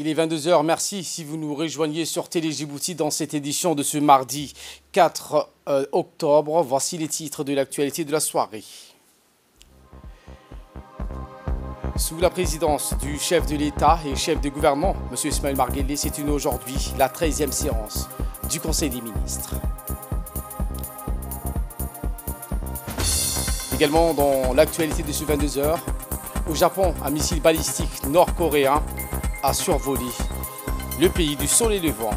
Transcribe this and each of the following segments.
Il est 22h, merci si vous nous rejoignez sur Télé Djibouti dans cette édition de ce mardi 4 euh, octobre. Voici les titres de l'actualité de la soirée. Sous la présidence du chef de l'État et chef de gouvernement, M. Ismaël Marguerite, c'est une aujourd'hui la 13e séance du Conseil des ministres. Également dans l'actualité de ce 22h, au Japon, un missile balistique nord-coréen a survolé le pays du soleil levant.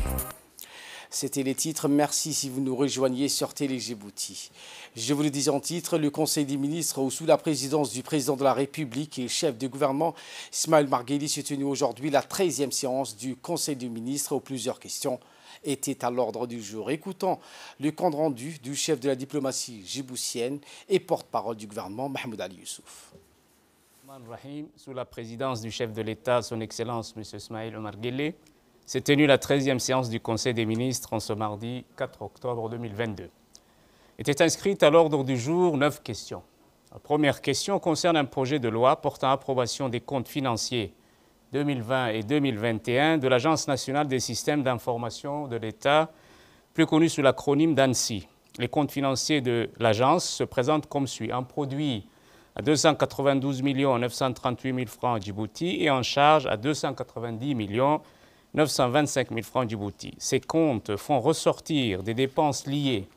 C'était les titres. Merci si vous nous rejoignez sur Télé Djibouti. Je vous le dis en titre, le Conseil des ministres, sous la présidence du président de la République et chef de gouvernement, Ismaël Marguerite, s'est tenu aujourd'hui la 13e séance du Conseil des ministres où plusieurs questions étaient à l'ordre du jour. Écoutons le compte rendu du chef de la diplomatie djiboutienne et porte-parole du gouvernement, Mahmoud Ali Youssouf. Sous la présidence du chef de l'État, son Excellence M. Ismaël Omar Guelleh, s'est tenue la 13e séance du Conseil des ministres en ce mardi 4 octobre 2022. Était inscrite à l'ordre du jour neuf questions. La première question concerne un projet de loi portant approbation des comptes financiers 2020 et 2021 de l'Agence nationale des systèmes d'information de l'État, plus connue sous l'acronyme d'ANSI. Les comptes financiers de l'agence se présentent comme suit. Un produit à 292 938 000 francs Djibouti et en charge à 290 925 000 francs Djibouti. Ces comptes font ressortir des dépenses liées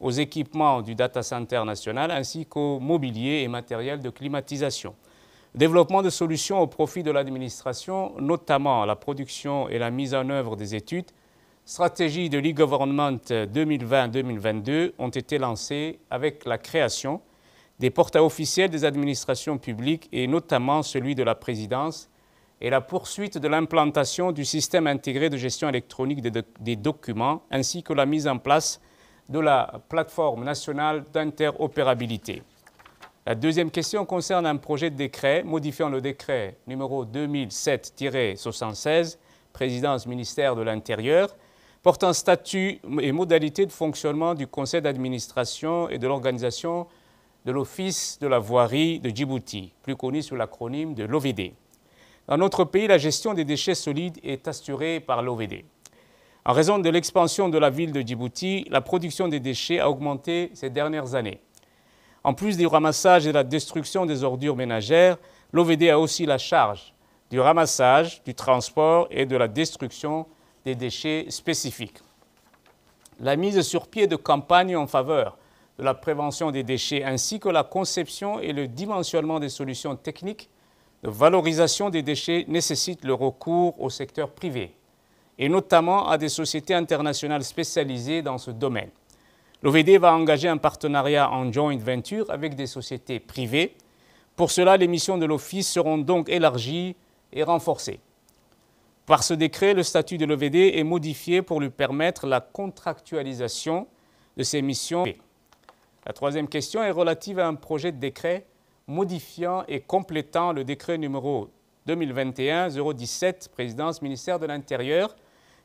aux équipements du data center national ainsi qu'au mobilier et matériel de climatisation. Développement de solutions au profit de l'administration, notamment la production et la mise en œuvre des études, stratégie de l'e-government 2020-2022 ont été lancées avec la création des portails officiels des administrations publiques et notamment celui de la présidence et la poursuite de l'implantation du système intégré de gestion électronique des, documents ainsi que la mise en place de la plateforme nationale d'interopérabilité. La deuxième question concerne un projet de décret modifiant le décret numéro 2007-76, présidence ministère de l'Intérieur, portant statut et modalités de fonctionnement du conseil d'administration et de l'organisation de l'Office de la voirie de Djibouti, plus connu sous l'acronyme de l'OVD. Dans notre pays, la gestion des déchets solides est assurée par l'OVD. En raison de l'expansion de la ville de Djibouti, la production des déchets a augmenté ces dernières années. En plus du ramassage et de la destruction des ordures ménagères, l'OVD a aussi la charge du ramassage, du transport et de la destruction des déchets spécifiques. La mise sur pied de campagnes en faveur la prévention des déchets ainsi que la conception et le dimensionnement des solutions techniques de valorisation des déchets nécessitent le recours au secteur privé et notamment à des sociétés internationales spécialisées dans ce domaine. L'OVD va engager un partenariat en joint venture avec des sociétés privées. Pour cela, les missions de l'Office seront donc élargies et renforcées. Par ce décret, le statut de l'OVD est modifié pour lui permettre la contractualisation de ses missions. La troisième question est relative à un projet de décret modifiant et complétant le décret numéro 2021-017, présidence ministère de l'Intérieur,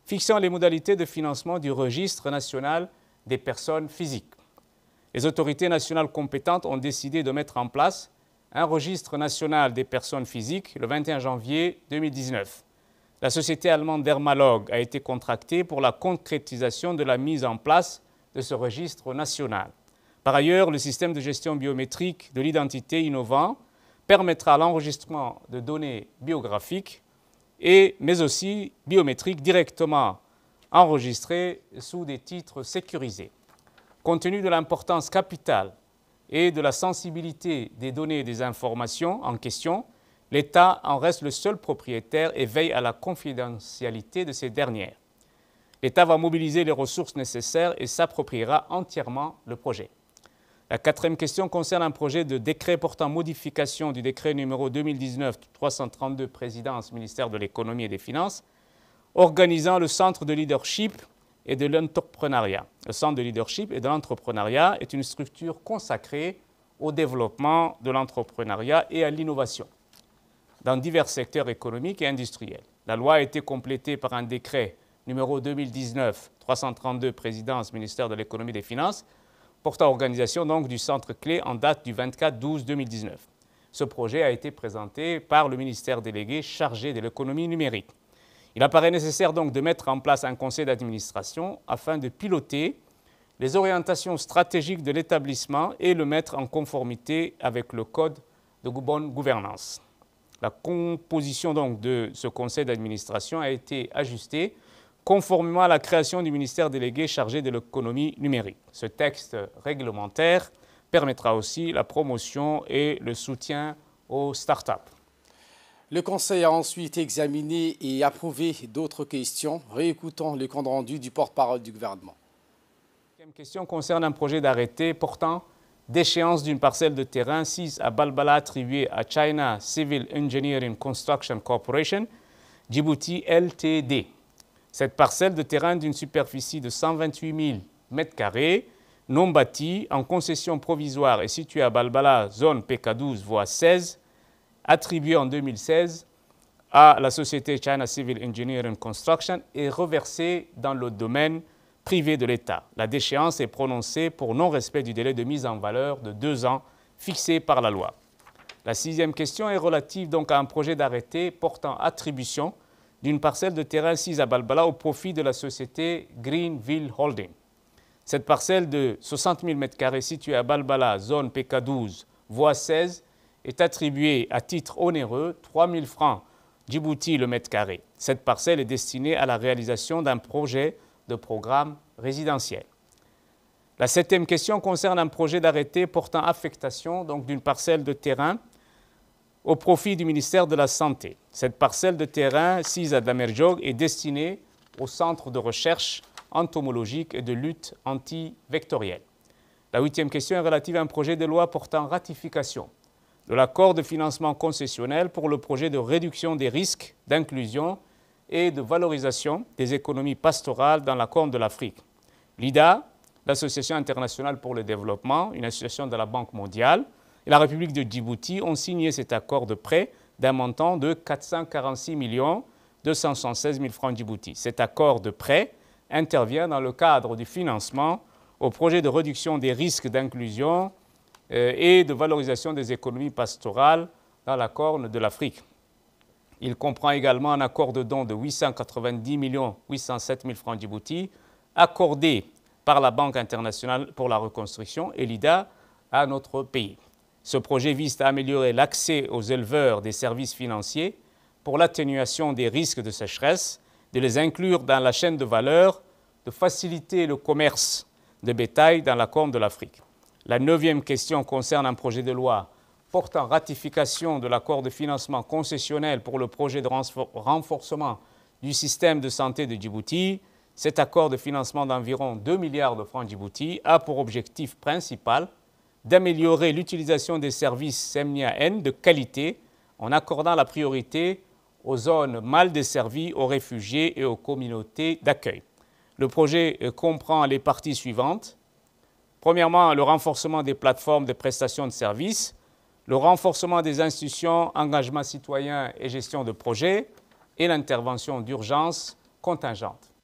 fixant les modalités de financement du registre national des personnes physiques. Les autorités nationales compétentes ont décidé de mettre en place un registre national des personnes physiques le 21 janvier 2019. La société allemande Dermalog a été contractée pour la concrétisation de la mise en place de ce registre national. Par ailleurs, le système de gestion biométrique de l'identité innovant permettra l'enregistrement de données biographiques, et, mais aussi biométriques directement enregistrées sous des titres sécurisés. Compte tenu de l'importance capitale et de la sensibilité des données et des informations en question, l'État en reste le seul propriétaire et veille à la confidentialité de ces dernières. L'État va mobiliser les ressources nécessaires et s'appropriera entièrement le projet. La quatrième question concerne un projet de décret portant modification du décret numéro 2019-332 présidence ministère de l'économie et des finances, organisant le centre de leadership et de l'entrepreneuriat. Le centre de leadership et de l'entrepreneuriat est une structure consacrée au développement de l'entrepreneuriat et à l'innovation dans divers secteurs économiques et industriels. La loi a été complétée par un décret numéro 2019-332 présidence ministère de l'économie et des finances portant organisation donc du centre clé en date du 24-12-2019. Ce projet a été présenté par le ministère délégué chargé de l'économie numérique. Il apparaît nécessaire donc de mettre en place un conseil d'administration afin de piloter les orientations stratégiques de l'établissement et le mettre en conformité avec le code de bonne gouvernance. La composition donc de ce conseil d'administration a été ajustée conformément à la création du ministère délégué chargé de l'économie numérique. Ce texte réglementaire permettra aussi la promotion et le soutien aux start-up. Le Conseil a ensuite examiné et approuvé d'autres questions. Réécoutons le compte rendu du porte-parole du gouvernement. La question concerne un projet d'arrêté portant d'échéance d'une parcelle de terrain 6 à Balbala attribuée à China Civil Engineering Construction Corporation, Djibouti LTD. Cette parcelle de terrain d'une superficie de 128 000 m2, non bâtie, en concession provisoire et située à Balbala, zone PK12, voie 16, attribuée en 2016 à la société China Civil Engineering Construction et reversée dans le domaine privé de l'État. La déchéance est prononcée pour non-respect du délai de mise en valeur de deux ans fixé par la loi. La sixième question est relative donc à un projet d'arrêté portant attribution d'une parcelle de terrain 6 à Balbala au profit de la société Greenville Holding. Cette parcelle de 60 000 m2 située à Balbala, zone PK12, voie 16, est attribuée à titre onéreux 3 000 francs Djibouti le mètre carré. Cette parcelle est destinée à la réalisation d'un projet de programme résidentiel. La septième question concerne un projet d'arrêté portant affectation d'une parcelle de terrain au profit du ministère de la Santé. Cette parcelle de terrain, sise à Damerjog, est destinée au centre de recherche entomologique et de lutte anti-vectorielle. La huitième question est relative à un projet de loi portant ratification de l'accord de financement concessionnel pour le projet de réduction des risques d'inclusion et de valorisation des économies pastorales dans la Corne de l'Afrique. L'IDA, l'Association internationale pour le développement, une association de la Banque mondiale, la République de Djibouti ont signé cet accord de prêt d'un montant de 446 276 000 francs Djibouti. Cet accord de prêt intervient dans le cadre du financement au projet de réduction des risques d'inclusion euh, et de valorisation des économies pastorales dans la Corne de l'Afrique. Il comprend également un accord de don de 890 807 000 francs Djibouti accordé par la Banque internationale pour la reconstruction et l'IDA à notre pays. Ce projet vise à améliorer l'accès aux éleveurs des services financiers pour l'atténuation des risques de sécheresse, de les inclure dans la chaîne de valeur, de faciliter le commerce de bétail dans la Corne de l'Afrique. La neuvième question concerne un projet de loi portant ratification de l'accord de financement concessionnel pour le projet de renforcement du système de santé de Djibouti. Cet accord de financement d'environ 2 milliards de francs Djibouti a pour objectif principal d'améliorer l'utilisation des services SEMNIA-N de qualité en accordant la priorité aux zones mal desservies, aux réfugiés et aux communautés d'accueil. Le projet euh, comprend les parties suivantes. Premièrement, le renforcement des plateformes de prestation de services, le renforcement des institutions, engagement citoyen et gestion de projets, et l'intervention d'urgence contingente.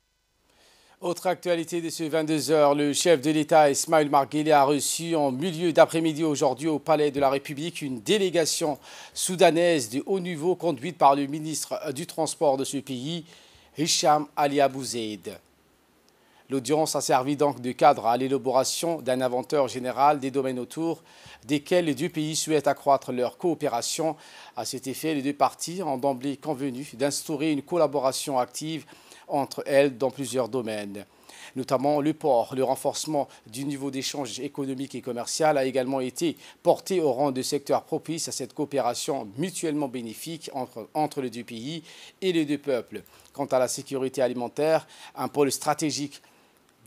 Autre actualité de ce 22h, le chef de l'État Ismaël Marguerite a reçu en milieu d'après-midi aujourd'hui au Palais de la République une délégation soudanaise de haut niveau conduite par le ministre du Transport de ce pays, Hicham Ali Abouzeid. L'audience a servi donc de cadre à l'élaboration d'un inventeur général des domaines autour desquels les deux pays souhaitent accroître leur coopération. À cet effet, les deux parties ont d'emblée convenu d'instaurer une collaboration active entre elles dans plusieurs domaines notamment le port. Le renforcement du niveau d'échange économique et commercial a également été porté au rang de secteur propice à cette coopération mutuellement bénéfique entre, entre les deux pays et les deux peuples. Quant à la sécurité alimentaire, un pôle stratégique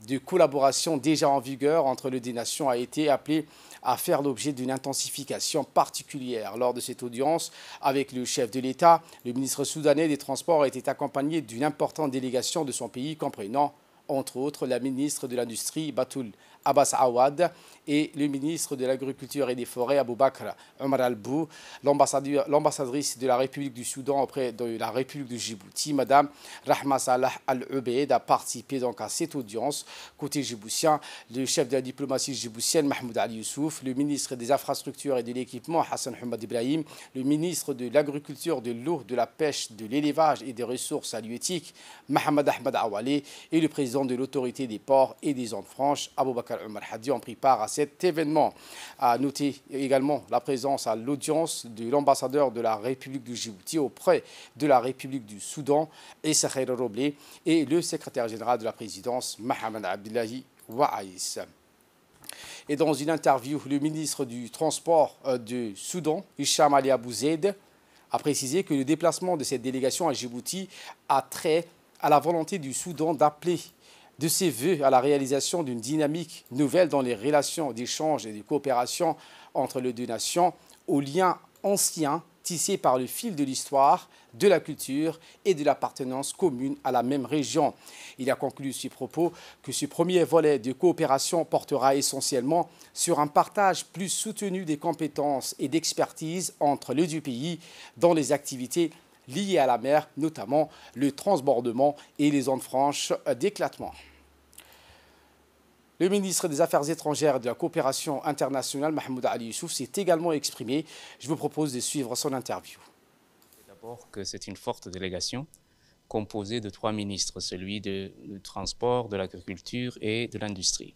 de collaboration déjà en vigueur entre les deux nations a été appelé à faire l'objet d'une intensification particulière. Lors de cette audience avec le chef de l'État, le ministre soudanais des Transports été accompagné d'une importante délégation de son pays comprenant entre autres la ministre de l'Industrie Batoul Abbas Awad et le ministre de l'Agriculture et des Forêts, Abou Bakr Omar Al-Bou, l'ambassadrice de la République du Soudan auprès de la République de Djibouti, Madame Rahma Salah Al-Ubaid, a participé donc à cette audience. Côté djiboutien, le chef de la diplomatie djiboutienne, Mahmoud Ali Youssouf, le ministre des Infrastructures et de l'Équipement, Hassan Hamad Ibrahim, le ministre de l'Agriculture, de l'eau, de la pêche, de l'élevage et des ressources halieutiques, Mohamed Ahmed Awale, et le président de l'autorité des ports et des zones franches, Abou Bakr Omar Hadi, ont pris part à cet événement. À noter également la présence à l'audience de l'ambassadeur de la République du Djibouti auprès de la République du Soudan, Issa Roblé, et le secrétaire général de la présidence, Mohamed Abdullahi Wa'aïs. Et dans une interview, le ministre du Transport euh, du Soudan, Hicham Ali Abouzeid, a précisé que le déplacement de cette délégation à Djibouti a trait à la volonté du Soudan d'appeler de ses voeux à la réalisation d'une dynamique nouvelle dans les relations d'échange et de coopération entre les deux nations, aux liens anciens tissés par le fil de l'histoire, de la culture et de l'appartenance commune à la même région. Il a conclu ses propos que ce premier volet de coopération portera essentiellement sur un partage plus soutenu des compétences et d'expertise entre les deux pays dans les activités liées à la mer, notamment le transbordement et les zones franches d'éclatement. Le ministre des Affaires étrangères et de la coopération internationale, Mahmoud Ali Youssouf, s'est également exprimé. Je vous propose de suivre son interview. D'abord que c'est une forte délégation composée de trois ministres, celui du transport, de l'agriculture et de l'industrie.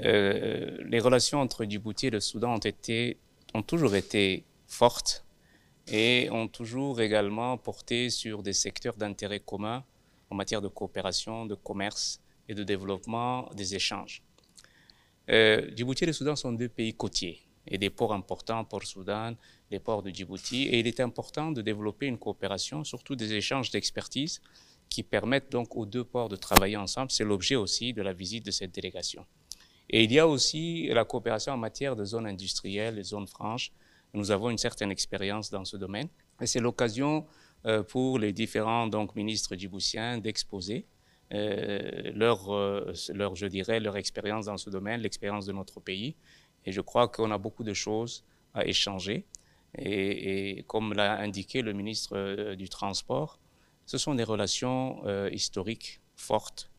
Euh, les relations entre Djibouti et le Soudan ont, toujours été fortes et ont toujours également porté sur des secteurs d'intérêt commun en matière de coopération, de commerce et de développement des échanges. Euh, Djibouti et le Soudan sont deux pays côtiers et des ports importants pour le Soudan, les ports de Djibouti. Et il est important de développer une coopération, surtout des échanges d'expertise qui permettent donc aux deux ports de travailler ensemble. C'est l'objet aussi de la visite de cette délégation. Et il y a aussi la coopération en matière de zones industrielles, les zones franches, nous avons une certaine expérience dans ce domaine. Et c'est l'occasion euh, pour les différents donc, ministres djiboutiens d'exposer euh, euh, leur, je dirais, leur expérience dans ce domaine, l'expérience de notre pays. Et je crois qu'on a beaucoup de choses à échanger. Et, comme l'a indiqué le ministre du Transport, ce sont des relations historiques fortes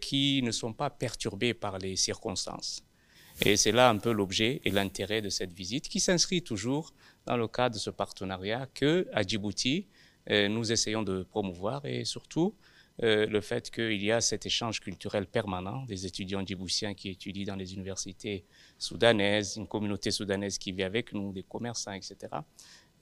qui ne sont pas perturbées par les circonstances. Et c'est là un peu l'objet et l'intérêt de cette visite qui s'inscrit toujours dans le cadre de ce partenariat que à Djibouti, euh, nous essayons de promouvoir et surtout euh, le fait qu'il y a cet échange culturel permanent des étudiants djiboutiens qui étudient dans les universités soudanaises, une communauté soudanaise qui vit avec nous, des commerçants, etc.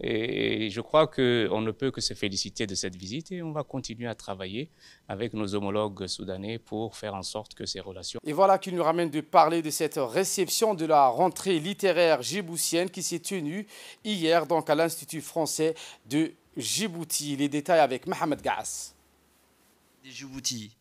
Et je crois qu'on ne peut que se féliciter de cette visite et on va continuer à travailler avec nos homologues soudanais pour faire en sorte que ces relations... Et voilà qui nous ramène de parler de cette réception de la rentrée littéraire djiboutienne qui s'est tenue hier donc à l'Institut français de Djibouti. Les détails avec Mohamed Gaas. Djibouti,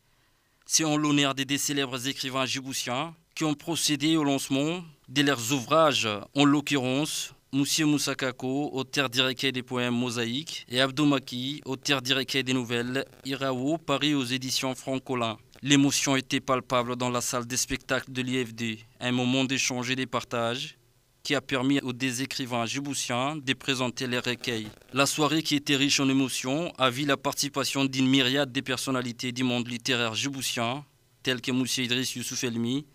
c'est en l'honneur des, des célèbres écrivains djiboutiens qui ont procédé au lancement de leurs ouvrages, en l'occurrence Monsieur Moussakako, auteur direct des poèmes Mosaïques, et Abdou Maki, auteur direct des nouvelles Irao, paris aux éditions Francolin. L'émotion était palpable dans la salle des spectacles de l'IFD, un moment d'échange et de partage qui a permis aux des écrivains djiboutiens de présenter les recueils. La soirée qui était riche en émotions a vu la participation d'une myriade de personnalités du monde littéraire djiboutien, telles que Moussa Idriss Youssouf Elmi,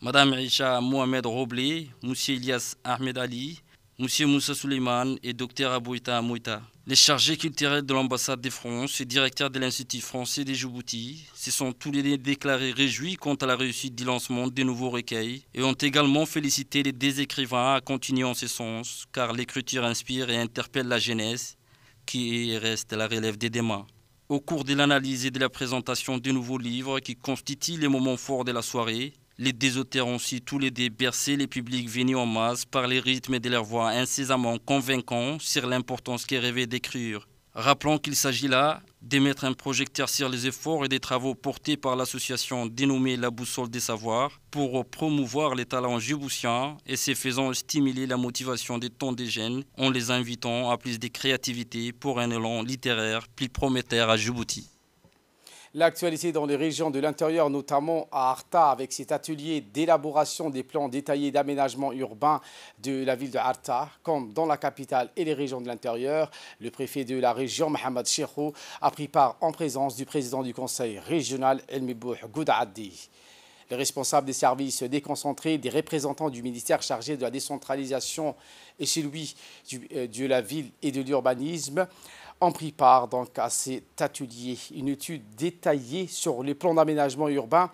Madame Aisha Mohamed Roblé, Moussa Ilyas Ahmed Ali, M. Moussa Suleiman et Dr Abouita Amouita. Les chargés culturels de l'ambassade de France et directeur de l'Institut français des Djibouti se sont tous les deux déclarés réjouis quant à la réussite du lancement des nouveaux recueils et ont également félicité les deux écrivains à continuer en ce sens, car l'écriture inspire et interpelle la jeunesse qui reste la relève des demain. Au cours de l'analyse et de la présentation des nouveaux livres qui constituent les moments forts de la soirée, les aussi tous les deux bercé les publics venus en masse par les rythmes de leur voix incessamment convaincants sur l'importance qu'est rêvé d'écrire. Rappelons qu'il s'agit là de mettre un projecteur sur les efforts et des travaux portés par l'association dénommée La Boussole des Savoirs pour promouvoir les talents djiboutiens et se faisant stimuler la motivation des tons des jeunes en les invitant à plus de créativité pour un élan littéraire plus prometteur à Djibouti. L'actualité dans les régions de l'intérieur, notamment à Arta, avec cet atelier d'élaboration des plans détaillés d'aménagement urbain de la ville de Arta, comme dans la capitale et les régions de l'intérieur. Le préfet de la région, Mohamed Chirou, a pris part en présence du président du conseil régional, Elmibouh Goudaaddi. Les responsables des services déconcentrés, des représentants du ministère chargé de la décentralisation et celui euh, de la ville et de l'urbanisme ont pris part donc à cet atelier, une étude détaillée sur les plans d'aménagement urbain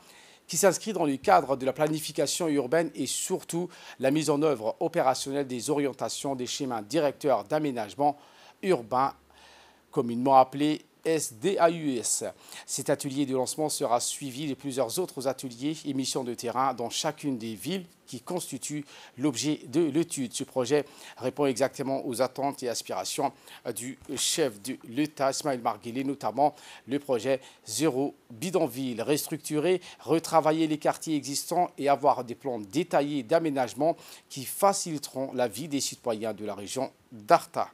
qui s'inscrit dans le cadre de la planification urbaine et surtout la mise en œuvre opérationnelle des orientations des schémas directeurs d'aménagement urbain, communément appelés SDAUS. Cet atelier de lancement sera suivi de plusieurs autres ateliers et missions de terrain dans chacune des villes qui constituent l'objet de l'étude. Ce projet répond exactement aux attentes et aspirations du chef de l'État, Ismaël Marguerite, notamment le projet Zéro Bidonville, restructurer, retravailler les quartiers existants et avoir des plans détaillés d'aménagement qui faciliteront la vie des citoyens de la région d'Arta.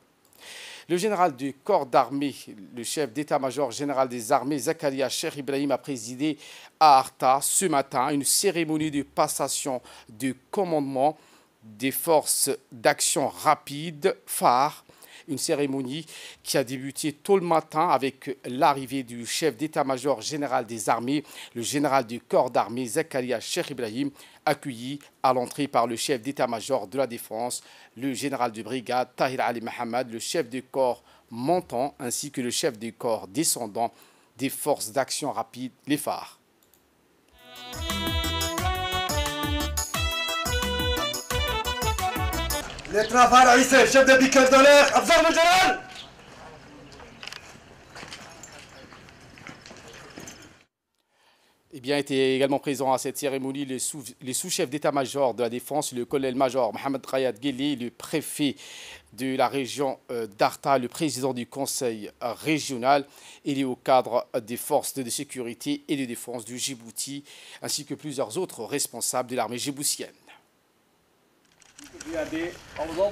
Le général du corps d'armée, le chef d'état-major général des armées, Zakaria Cheikh Ibrahim, a présidé à Arta ce matin une cérémonie de passation de commandement des forces d'action rapide phare une cérémonie qui a débuté tôt le matin avec l'arrivée du chef d'état-major général des armées, le général du corps d'armée Zakaria Cheikh Ibrahim, accueilli à l'entrée par le chef d'état-major de la défense, le général de brigade Tahir Ali Mohamed, le chef du corps montant ainsi que le chef du corps descendant des forces d'action rapide, les phares. Chef de général Eh bien, était également présent à cette cérémonie les sous-chefs d'état-major de la Défense, le colonel-major Mohamed Rayad Gheli, le préfet de la région euh, d'Arta, le président du conseil régional, et les hauts cadres des forces de sécurité et de défense du Djibouti, ainsi que plusieurs autres responsables de l'armée djiboutienne. Regardez, en faisant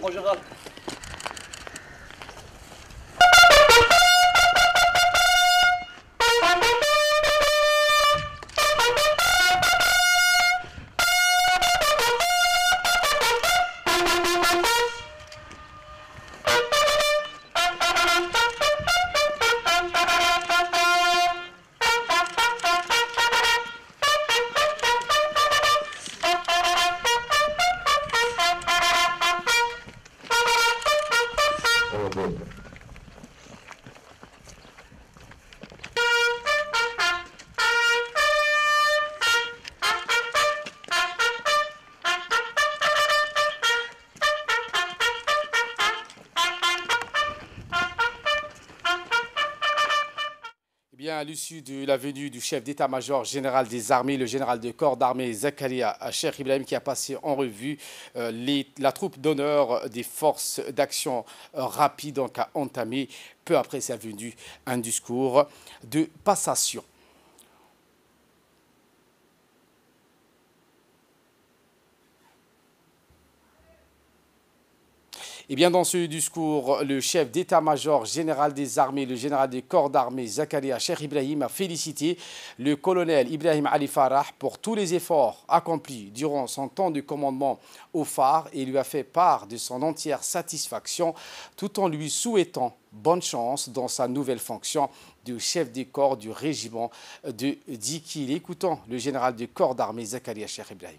à l'issue de la venue du chef d'état-major général des armées, le général de corps d'armée Zakaria Cheikh Ibrahim, qui a passé en revue euh, la troupe d'honneur des forces d'action rapide, donc a entamé peu après sa venue un discours de passation. Et eh bien, dans ce discours, le chef d'état-major général des armées, le général des corps d'armée, Zakaria Cheikh Ibrahim, a félicité le colonel Ibrahim Ali Farah pour tous les efforts accomplis durant son temps de commandement au phare et lui a fait part de son entière satisfaction tout en lui souhaitant bonne chance dans sa nouvelle fonction de chef des corps du régiment de Dikil. Écoutons le général du corps d'armée, Zakaria Cheikh Ibrahim.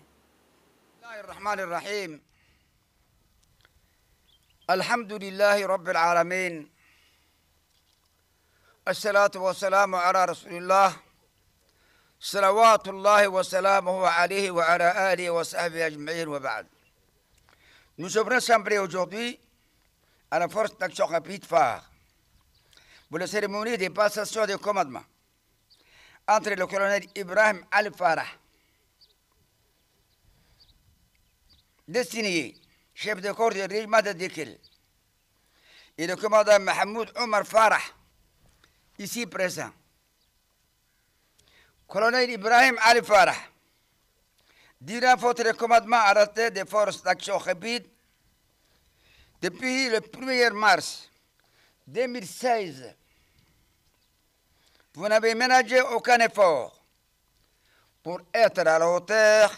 الحمد لله رب العالمين الصلاة والسلام على رسول الله صلوات الله وسلامه عليه وعلى آله وصحبه أجمعين وبعد Nous sommes rassemblés aujourd'hui à la force d'action rapide phare pour la cérémonie de passation de commandement entre le colonel Ibrahim Al-Farah, destiné chef de corps du régiment de Dikil, et le commandant Mahmoud Omar Farah, ici présent. Colonel Ibrahim Ali Farah, durant votre commandement tête des forces d'action rapide, depuis le 1er mars 2016 Vous n'avez ménagé aucun effort pour être à la hauteur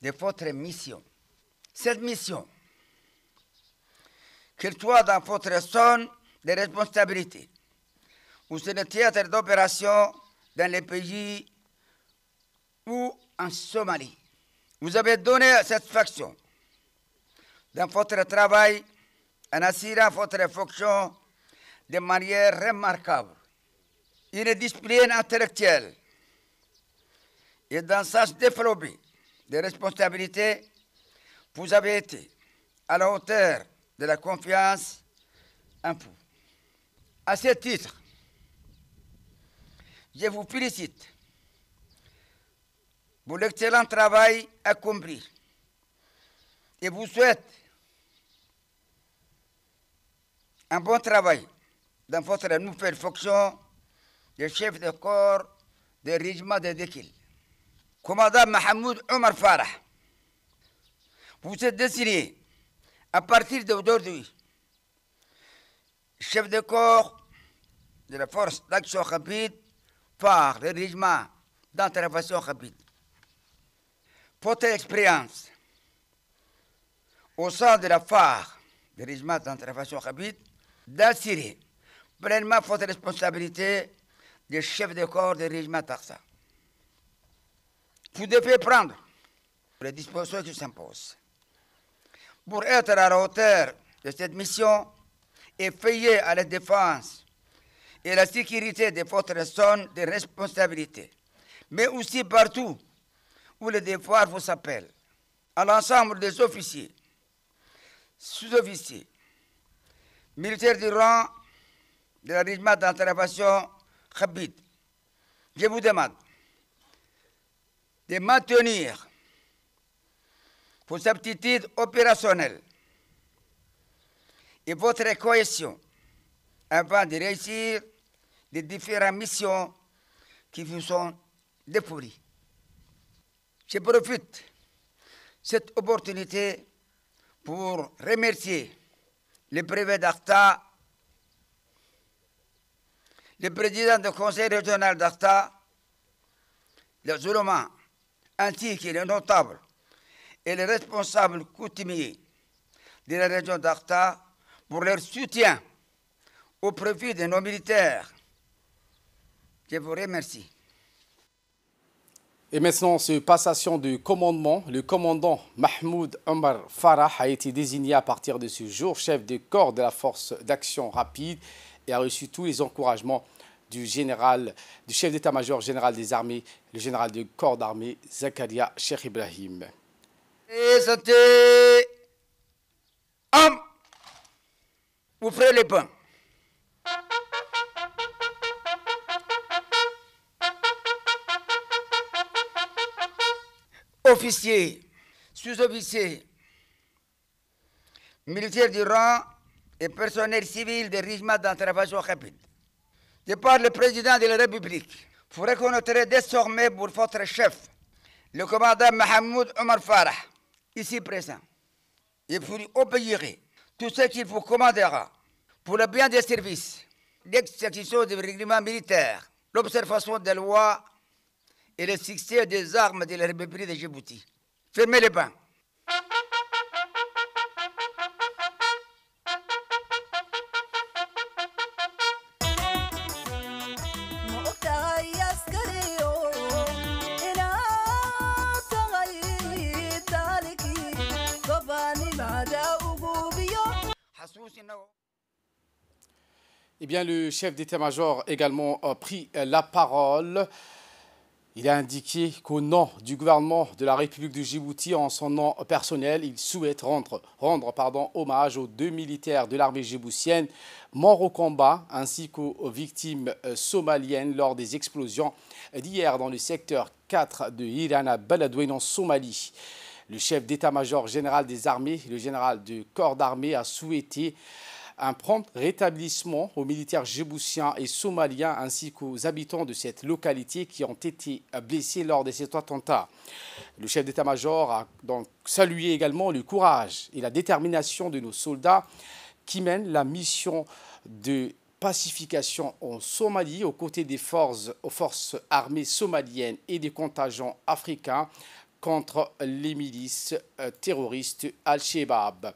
de votre mission. Cette mission, qu'elle soit dans votre zone de responsabilité ou sur le théâtre d'opération dans les pays ou en Somalie, vous avez donné satisfaction dans votre travail en assurant votre fonction de manière remarquable. Une discipline intellectuelle et d'un sens développé de responsabilité, vous avez été à la hauteur de la confiance en vous. À ce titre, je vous félicite pour l'excellent travail accompli et vous souhaite un bon travail dans votre nouvelle fonction de chef de corps de régiment de Dekil. Commandant Mahmoud Omar Farah, vous êtes désigné à partir d'aujourd'hui chef de corps de la force d'action rapide par le régiment d'intervention rapide. Votre expérience au sein de la phare du régiment d'intervention rapide d'assurer pleinement votre responsabilité de chef de corps du régiment Tarsa. Vous devez prendre les dispositions qui s'imposent pour être à la hauteur de cette mission et veiller à la défense et la sécurité de votre zone de responsabilité, mais aussi partout où le devoir vous appelle, à l'ensemble des officiers, sous-officiers, militaires du rang de la régiment d'intervention Khabid. Je vous demande de maintenir vos aptitudes opérationnelles et votre cohésion afin de réussir les différentes missions qui vous sont défourues. Je profite cette opportunité pour remercier le préfet d'Arta, le président du conseil régional d'Arta, les Zuloma, ainsi que les notables et les responsables coutumiers de la région d'Arta pour leur soutien au profit de nos militaires. Je vous remercie. Et maintenant, ce passation de commandement, le commandant Mahmoud Omar Farah a été désigné à partir de ce jour chef de corps de la force d'action rapide et a reçu tous les encouragements du général, du chef d'état-major général des armées, le général de corps d'armée Zakaria Cheikh Ibrahim. Et c'était homme, vous ferez les pains. Officiers, sous-officiers, militaires du rang et personnel civil des régimes d'intervention rapide. De par le président de la République, vous reconnaîtrez désormais pour votre chef, le commandant Mahmoud Omar Farah, ici présent. Et vous lui obéirez tout ce qu'il vous commandera pour le bien des services, l'exécution des règlements militaires, l'observation des lois et le succès des armes de la République de Djibouti. Fermez les bains. Eh bien, le chef d'état-major également pris la parole. Il a indiqué qu'au nom du gouvernement de la République de Djibouti, en son nom personnel, il souhaite rendre, hommage aux deux militaires de l'armée djiboutienne morts au combat ainsi qu'aux victimes somaliennes lors des explosions d'hier dans le secteur 4 de Irana Baladouine en Somalie. Le chef d'état-major général des armées, le général du corps d'armée, a souhaité un prompt rétablissement aux militaires djiboutiens et somaliens ainsi qu'aux habitants de cette localité qui ont été blessés lors de cet attentat. Le chef d'état-major a donc salué également le courage et la détermination de nos soldats qui mènent la mission de pacification en Somalie aux côtés des forces, armées somaliennes et des contingents africains contre les milices euh, terroristes Al-Shabaab.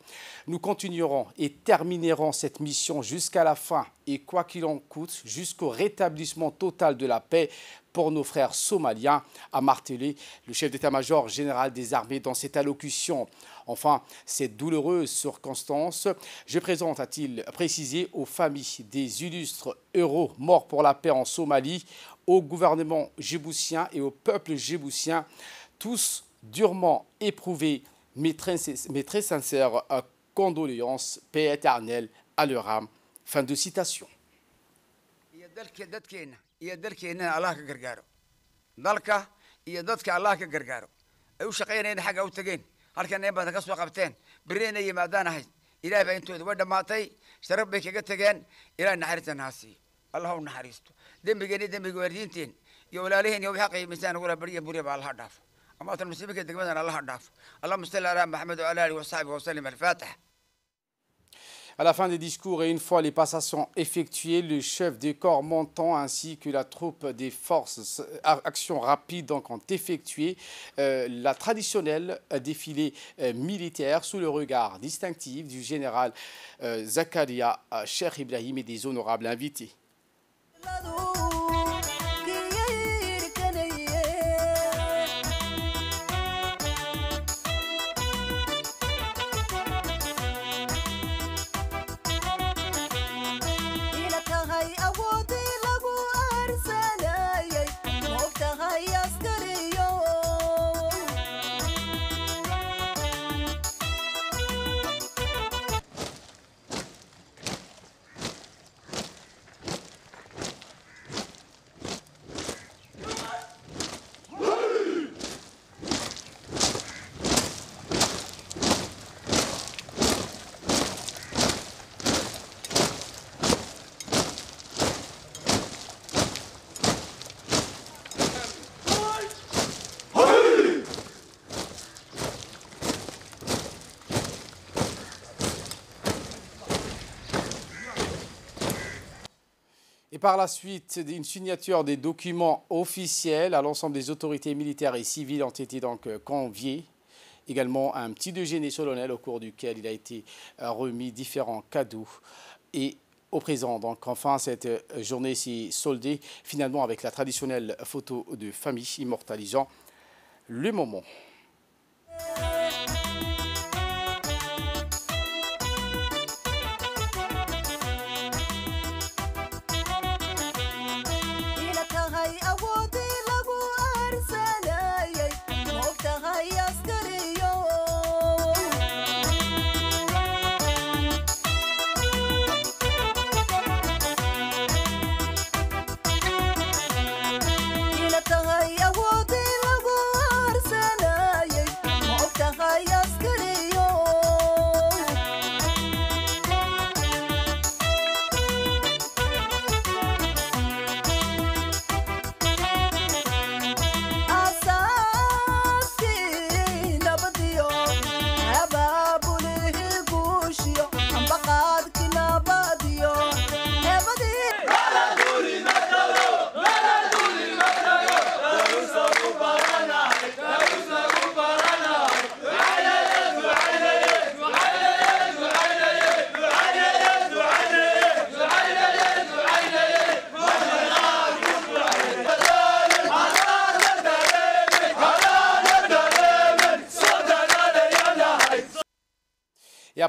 Nous continuerons et terminerons cette mission jusqu'à la fin et quoi qu'il en coûte, jusqu'au rétablissement total de la paix pour nos frères somaliens, a martelé le chef d'état-major général des armées dans cette allocution. Enfin, cette douloureuse circonstance, je présente, a-t-il précisé, aux familles des illustres héros morts pour la paix en Somalie, au gouvernement djiboutien et au peuple djiboutien, tous durement éprouvés, mes très, sincères condoléances, paix éternelle à leur âme. Fin de citation. Amaatan musiibinka degmadan allaha dhaafo allahuma salli alaa maxamed wala alihi wasaxbihi wasalim alfaatixa À la fin des discours et une fois les passations effectuées, le chef du corps montant ainsi que la troupe des forces Action Rapide donc, ont effectué euh, la traditionnelle défilé euh, militaire sous le regard distinctif du général euh, Zakaria Cheikh Ibrahim et des honorables invités. Par la suite, une signature des documents officiels à l'ensemble des autorités militaires et civiles ont été donc euh, conviés. Également un petit déjeuner solennel au cours duquel il a été euh, remis différents cadeaux et au présent. Donc enfin, cette euh, journée s'est soldée finalement avec la traditionnelle photo de famille immortalisant le moment.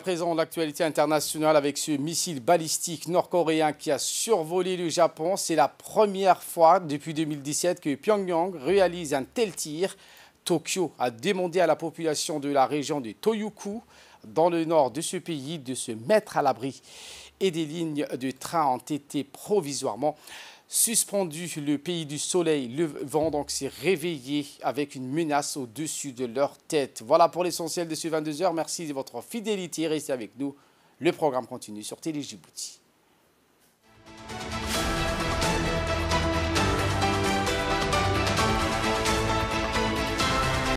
Présent, l'actualité internationale avec ce missile balistique nord-coréen qui a survolé le Japon. C'est la première fois depuis 2017 que Pyongyang réalise un tel tir. Tokyo a demandé à la population de la région de Toyoku, dans le nord de ce pays, de se mettre à l'abri. Et des lignes de train ont été provisoirement suspendu le pays du soleil levant, donc s'est réveillé avec une menace au-dessus de leur tête. Voilà pour l'essentiel de ce 22h. Merci de votre fidélité. Restez avec nous. Le programme continue sur Télé Djibouti.